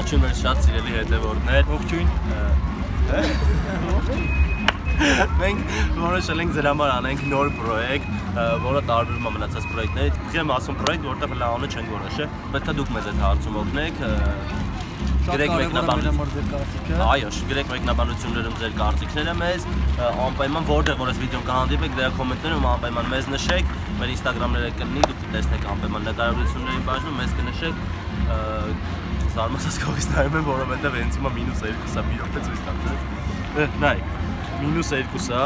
Ողջույն մեր շատ սիրելի հետևորդներ։ Ողջույն։ Մենք որոշել ենք ձեր համար անենք նոր պրոյեկտ, որը տարբերում է մնացած պրոյեկտներից։ Եմ ասում պրոյեկտ, որտեղ լավանը չենք որոշել։ Պետք է դուք մեզ այդ հարցում օգնեք գրեք մեկնաբանություն։ Այո, գրեք մեկնաբանություններում ձեր կարծիքները մեզ, անպայման որտեղ որ այս վիդեոն կհանդիպեք, դրա կոմենտներում անպայման մեզ նշեք, մեր Instagram-ները կլինի, դուք կտեսնեք անպայման նկարագրությունների բաժնում, մեզ կնշեք զարմացած կողից նայում եմ, որովհետև հենց հիմա մինուս 2-ա, մի րոպե ցույց տամ ձեզ։ Նայ, մինուս 2-ա,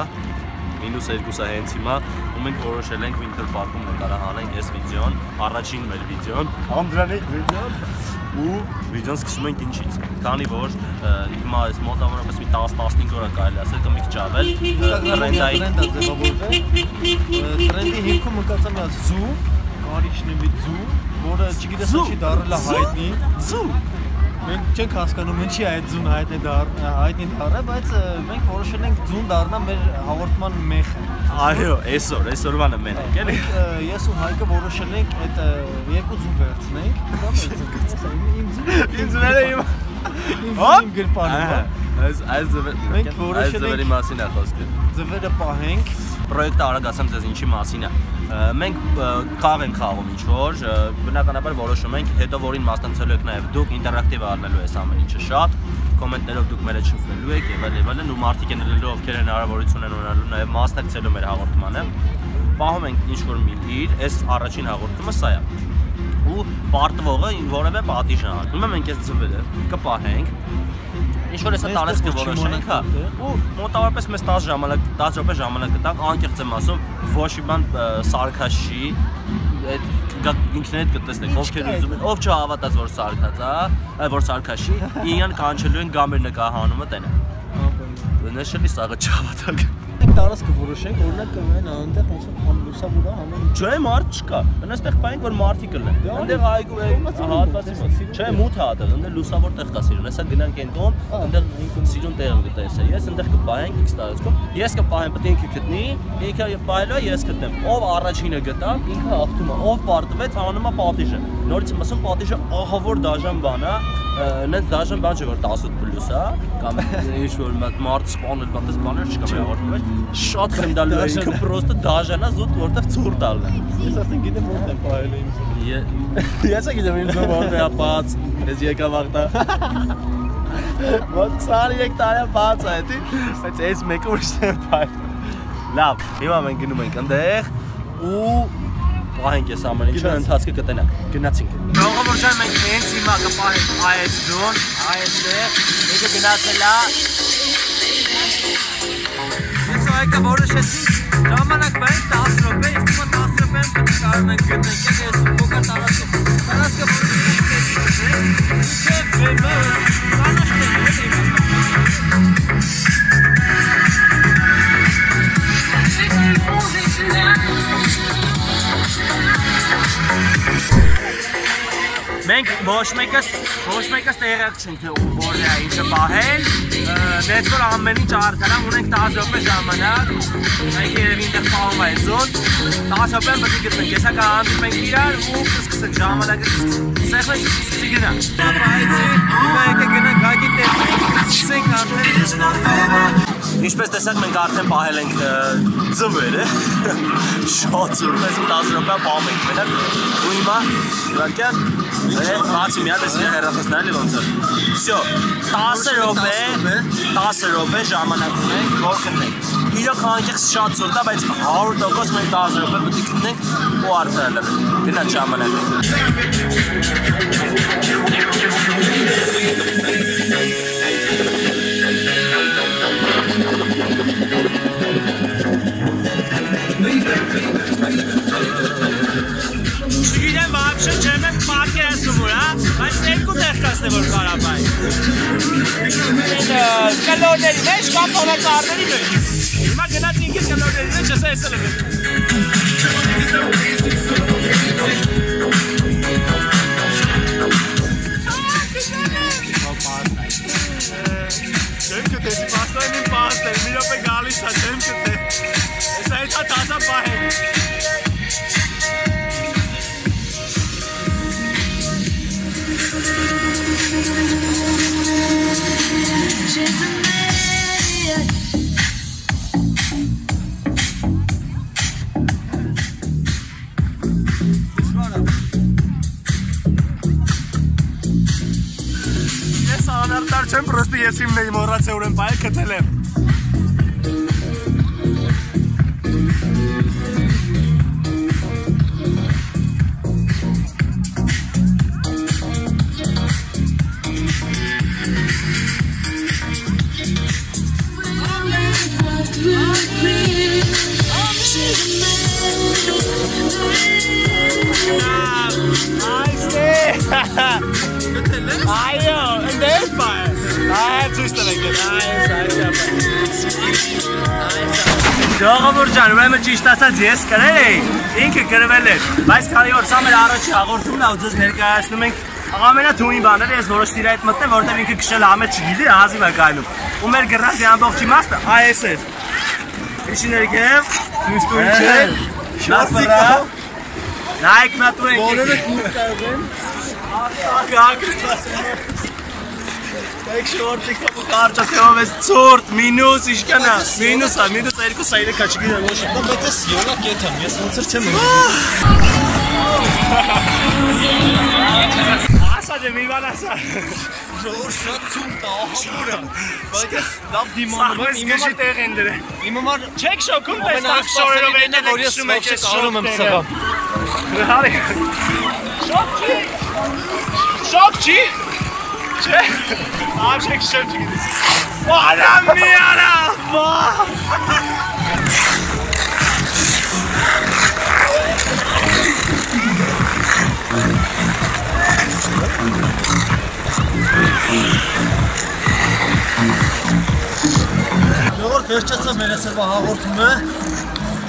մինուս 2-ա հենց հիմա, ու մենք որոշել ենք Winter Park-ում նկարահանենք այս վիդեոն, առաջին մեր վիդեոն, անդրանիկ վիդեոն ու վիդեոն սկսում ենք ինչից։ Քանի որ հիմա այս մոտավորապես մի 10-15 օր կարելի ասել կամ մի քիչ ավել տրենդային տրենդը ձևավորվել։ Տրենդի հիմքում մկացա մի զու, կարիճն մի զու, որը չգիտես ինչի դարել է հայտնի։ Մենք չենք հասկանում ինչի է այդ ձուն հայտնի դար հայտնի դարը, բայց մենք որոշել ենք ձուն դառնա մեր հաղորդման մեխը։ Այո, այսօր, այսօրվանը մենակ, էլի։ Ես ու Հայկը որոշել ենք այդ երկու ձուն վերցնենք, դա մեր ձուն։ Իմ ձունը իմ իմ գրպանը։ Այս այս մենք որոշել ենք մասին է խոսքը։ Ձվերը պահենք պրոյեկտը արագացեմ ձեզ ինչի մասին է։ Մենք խաղ ենք խաղում ինչ որ, բնականաբար որոշում ենք հետո որին մասնակցելու եք նաև դուք ինտերակտիվ առնելու այս ամեն ինչը շատ, կոմենտներով դուք մերը շփվելու եք եւ այլ եւ այլն ու մարդիկ են լելու ովքեր են հնարավորություն են ունենալու նաև մասնակցելու մեր հաղորդմանը։ Պահում ենք ինչ որ մի իր, այս առաջին հաղորդումը սա է ու պարտվողը որևէ պատիժ է անում։ Մենք այս ծվերը կպահենք ինչ որ հեսա տարածքը որոշենք, հա։ Ու մոտավորապես մեզ 10 ժամանակ, 10 րոպե ժամանակ կտանք, անկեղծ եմ ասում, ոչ մի բան սարքաշի, այդ ինքն այդ կտեսնեք, ովքեր ուզում են, ով չհավատաց որ սարքած, հա, որ սարքաշի, իրան կանչելու են գամեր նկահանումը տենը։ Նշելի սաղը չհավատակ մենք տարածքը որոշենք, օրինակ այն այնտեղ ոնց որ համ լուսավոր է, համ Չէ, մարդ չկա։ Այնտեղ պայենք որ մարդիկ կլինեն։ դե Այնտեղ այգու է հատվածի մոտ։ Չէ, մութ է այդտեղ, այնտեղ լուսավոր տեղ կա սիրուն։ Հեսա գնանք այն տոն, այնտեղ սիրուն տեղ կտեսա։ Ես այնտեղ կպահենք X տարածքում։ Ես կպահեմ, պետք է ինքը գտնի, ինքը պահելու է, ես գտնեմ։ Ով առաջինը գտա, ինքը հաղթում է։ Ով պարտվեց, անում է պատիժը։ Նորից եմ ասում, պատիժը ահավոր դաժան բան է նենց դաժան բան չէ որ 18+ հա կամ ինչ որ մարդ սպանել բանես բաներ չկա մեր հաղորդում շատ խնդալու է ինքը պրոստը դաժանա զուտ որտեվ ցուրտ ալն է ես ասեն գիտեմ որտեղ եմ պահել ինձ ես գիտեմ ինձ որտեղ է բաց ես եկա վաղտա Ոնց 23 տարի բաց է դի բայց այս մեկը ուրիշ է բայ լավ հիմա մենք գնում ենք այնտեղ ու պահենք ես ամեն ինչը ընթացքը կտենանք։ Գնացինք։ Ժողովուրդ ջան, մենք հենց հիմա կպահենք այս ձոն, այս է, եկե գնացել է։ Ես այկա որոշեցինք ժամանակ բային 10 րոպե, իսկ հիմա 10 րոպեն պետք է կարող ենք գտնենք։ ես փոքր տարածքը, ոչ մեկս ոչ մեկս տեղակ չենք թե որ է ինչը պահել։ Նենց որ ամեն ինչ արդեն ունենք 10 րոպե ժամանակ։ Մենք երևի ինտեղ պահում է զոն։ 10 րոպե պետք է գտնենք։ Հեսա կհանդիպենք իրար ու կսկսենք ժամանակը սեղմենք սկսի գնա։ Բայց հիմա եկե գնանք հագի տեսնենք, սկսենք արդեն Ինչպես տեսակ մենք արդեն պահել ենք ձվերը շատ ծուր, պես 10 րոպե պահում ենք մենակ ու հիմա իհարկե բացի մի հատ էս հեռախոսներն ոնց է Всё 10 րոպե 10 րոպե ժամանակ ունենք որ գտնենք իրոք անկեղծ շատ ծուր դա բայց 100% մենք 10 րոպե պետք է գտնենք ու արդեն գնա ժամանակը Չգիտեմ Կալորների մեջ կամ փողակարների մեջ։ Հիմա գնաց ինքս կալորների մեջ, ասա էսը լավ։ Չեմ չեմ, պրոստը ես իմն էի մոռացել ուրեմն բայ կտել եմ։ Այո, ընդես Ժողովուրդ ջան, ուրեմն ճիշտ ասած ես գրել էի, ինքը գրվել էր, բայց քանի որ սա մեր առաջի հաղորդումն է ու ձեզ ներկայացնում ենք ամենաթունին բաները ես որոշեցի այդ մտնել, որովհետև ինքը քշել ամեն չգիտի, հազիվ է գայնում։ Ու մեր գրած ամբողջ իմաստը այս է։ Իշի ներքև, մյուս տուն չէ։ Շատ վրա։ Նայեք նա տուն ենք։ Բոլորը քուր կարող են։ Եք շորտի կապու կարճա թեով ես ծուրտ, մինուս, իշկանա, մինուս է, մինուս է, երկուս է, երեք է, չգիտեմ, ոչ է։ Դա բայց ես յոլա կետ եմ, ես ոնց որ չեմ Ասա դե մի բան ասա։ Ժողովուրդ շատ ցուրտ է, ահա։ Բայց լավ դիմանում եմ, իմ համար տեղ են դրել։ իմ համար Չեք շոքում տեսնակ ամենահարցակալը շորերով բերն է, են որ ես քշում եք կարում եմ սղամ։ Հալի։ Շոկ չի։ Շոկ չի։ Չէ։ չեք շոկ չգիտես։ Վարա միարա, վա։ Ժողովուրդ վերջացավ մեր այսօրվա հաղորդումը։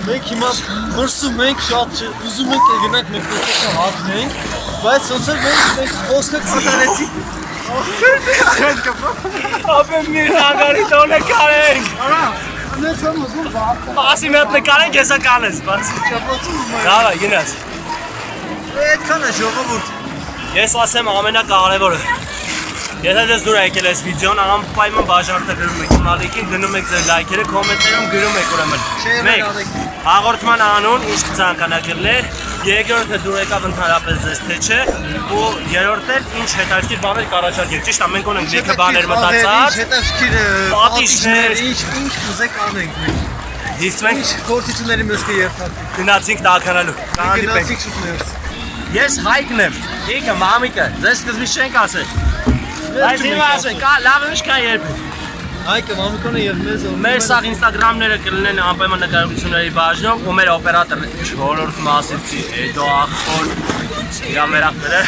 Մենք հիմա մրսում ենք, շատ ուզում ենք գնանք մեր փոքրիկը հագնենք, բայց ոնց որ մենք խոսքը կսատարեցի։ Ապե մի հագարի տոնը կարենք։ Անես եմ ուզում բախտ։ Ասի հատ նկարենք, հեսա կանես, բաց։ Չափոցում Դավա, գնաց։ Այդքան է ժողովուրդ։ Ես ասեմ ամենակարևորը։ Եթե դες դուր եկել ես վիդեոն, անպայման բաժանորդը գրում եք մալիկին, դնում եք ձեր լայքերը, կոմենտներում գրում եք ուրեմն։ Մեկ, հաղորդման անուն, ինչ կցանկանաք գրել, երկրորդը դուր եկավ ընդհանրապես ձեզ թե չէ, ու երրորդը ինչ հետաքրքիր բաներ կառաջարկեք։ Ճիշտ է, մենք ունենք լիքը բաներ մտածած, Հետաքրքիր պատիժներ։ ինչ ինչ կուզեք անենք մենք։ Ինչ գործիչների մեզ կերթակ։ գնացինք տականալու։ Գնացիք շուտ ներս։ Ես հայկն եմ։ Իքը մամիկը, ձեզ սկզբից չենք ասել։ Բայց հիմա ասենք, լավ ինչ կա երբ։ Հայկը մամիկոնը եւ մեզ Մեր սաղ ինստագրամները կլինեն անպայման նկարությունների բաժնում ու մեր օպերատորը 4-րդ մասիցի Էդո ախոր իրա մեր ախները։